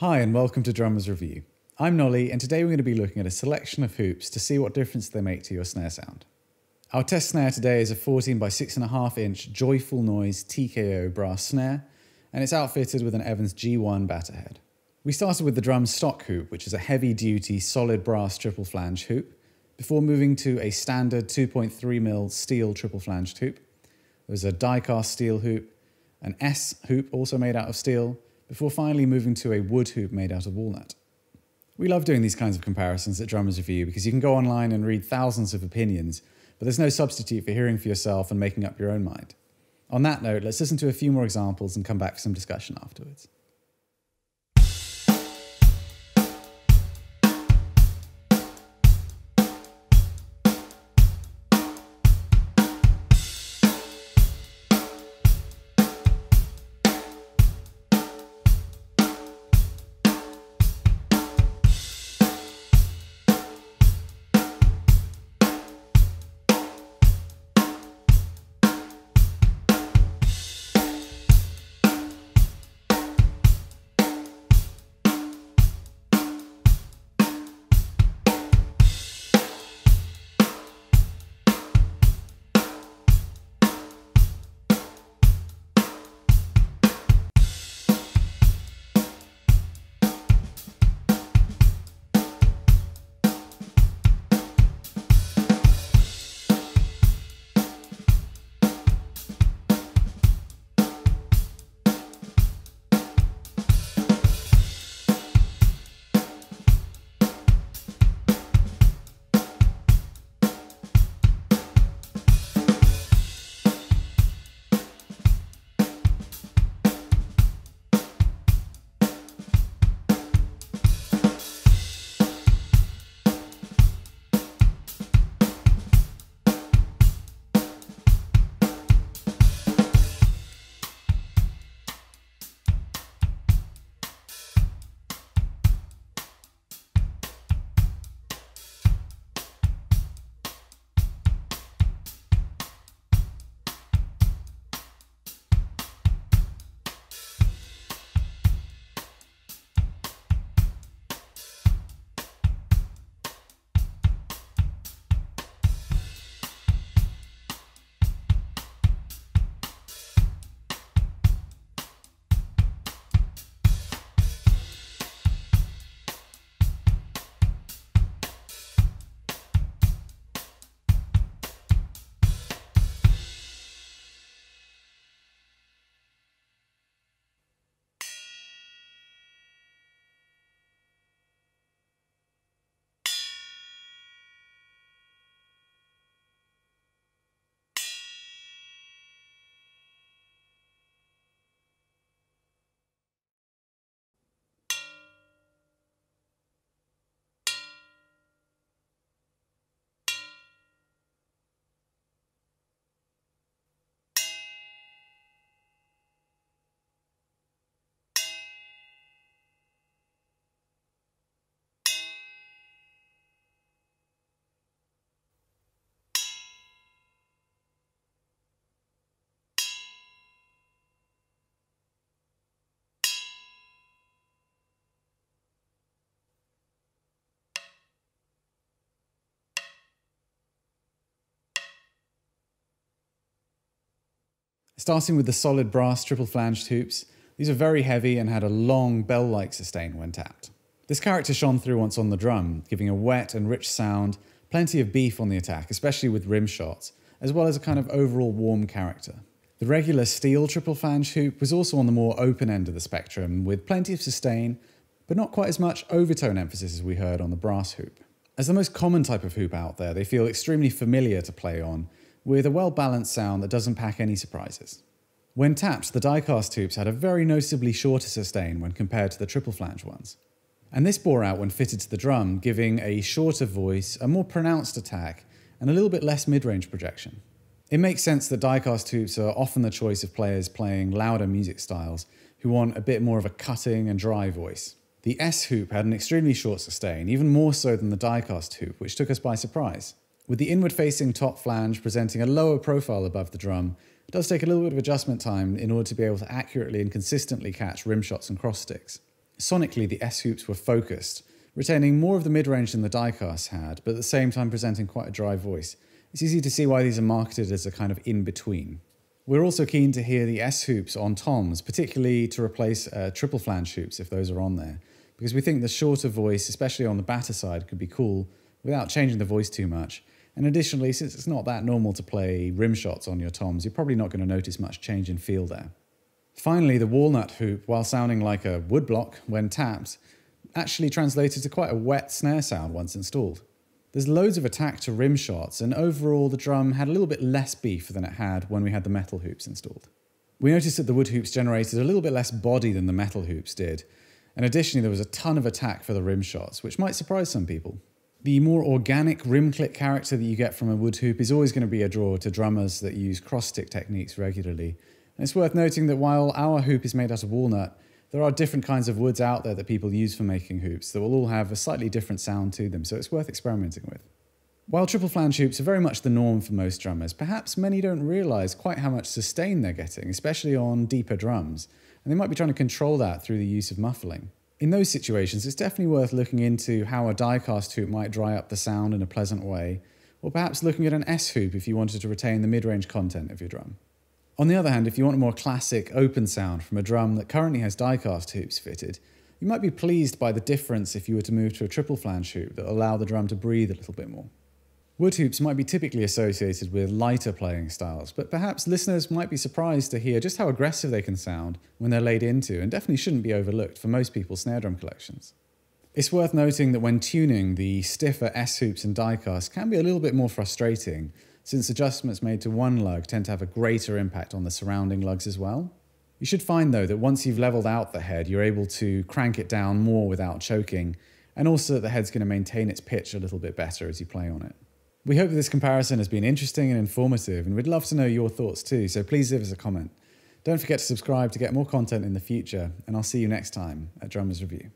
Hi, and welcome to Drummers Review. I'm Nolly, and today we're going to be looking at a selection of hoops to see what difference they make to your snare sound. Our test snare today is a 14 by 6.5 inch Joyful Noise TKO brass snare, and it's outfitted with an Evans G1 batter head. We started with the drum's stock hoop, which is a heavy duty solid brass triple flange hoop, before moving to a standard 2.3mm steel triple flanged hoop. There's a die cast steel hoop, an S hoop also made out of steel, before finally moving to a wood hoop made out of walnut. We love doing these kinds of comparisons at Drummers Review because you can go online and read thousands of opinions, but there's no substitute for hearing for yourself and making up your own mind. On that note, let's listen to a few more examples and come back for some discussion afterwards. Starting with the solid brass triple flanged hoops, these are very heavy and had a long bell-like sustain when tapped. This character shone through once on the drum, giving a wet and rich sound, plenty of beef on the attack, especially with rim shots, as well as a kind of overall warm character. The regular steel triple flange hoop was also on the more open end of the spectrum, with plenty of sustain, but not quite as much overtone emphasis as we heard on the brass hoop. As the most common type of hoop out there, they feel extremely familiar to play on, with a well balanced sound that doesn't pack any surprises. When tapped, the diecast hoops had a very noticeably shorter sustain when compared to the triple flange ones. And this bore out when fitted to the drum, giving a shorter voice, a more pronounced attack, and a little bit less mid range projection. It makes sense that diecast hoops are often the choice of players playing louder music styles who want a bit more of a cutting and dry voice. The S hoop had an extremely short sustain, even more so than the diecast hoop, which took us by surprise. With the inward facing top flange presenting a lower profile above the drum, it does take a little bit of adjustment time in order to be able to accurately and consistently catch rim shots and cross sticks. Sonically, the S hoops were focused, retaining more of the mid range than the diecast had, but at the same time presenting quite a dry voice. It's easy to see why these are marketed as a kind of in between. We're also keen to hear the S hoops on toms, particularly to replace uh, triple flange hoops if those are on there, because we think the shorter voice, especially on the batter side, could be cool without changing the voice too much. And additionally, since it's not that normal to play rim shots on your toms, you're probably not going to notice much change in feel there. Finally, the walnut hoop, while sounding like a woodblock when tapped, actually translated to quite a wet snare sound once installed. There's loads of attack to rim shots, and overall the drum had a little bit less beef than it had when we had the metal hoops installed. We noticed that the wood hoops generated a little bit less body than the metal hoops did, and additionally there was a ton of attack for the rim shots, which might surprise some people. The more organic rim click character that you get from a wood hoop is always going to be a draw to drummers that use cross stick techniques regularly, and it's worth noting that while our hoop is made out of walnut, there are different kinds of woods out there that people use for making hoops that will all have a slightly different sound to them, so it's worth experimenting with. While triple flange hoops are very much the norm for most drummers, perhaps many don't realise quite how much sustain they're getting, especially on deeper drums, and they might be trying to control that through the use of muffling. In those situations, it's definitely worth looking into how a die-cast hoop might dry up the sound in a pleasant way, or perhaps looking at an S hoop if you wanted to retain the mid-range content of your drum. On the other hand, if you want a more classic open sound from a drum that currently has die-cast hoops fitted, you might be pleased by the difference if you were to move to a triple flange hoop that allow the drum to breathe a little bit more. Wood hoops might be typically associated with lighter playing styles, but perhaps listeners might be surprised to hear just how aggressive they can sound when they're laid into, and definitely shouldn't be overlooked for most people's snare drum collections. It's worth noting that when tuning, the stiffer S hoops and diecast can be a little bit more frustrating, since adjustments made to one lug tend to have a greater impact on the surrounding lugs as well. You should find though that once you've leveled out the head, you're able to crank it down more without choking, and also that the head's going to maintain its pitch a little bit better as you play on it. We hope this comparison has been interesting and informative, and we'd love to know your thoughts too, so please leave us a comment. Don't forget to subscribe to get more content in the future, and I'll see you next time at Drummers Review.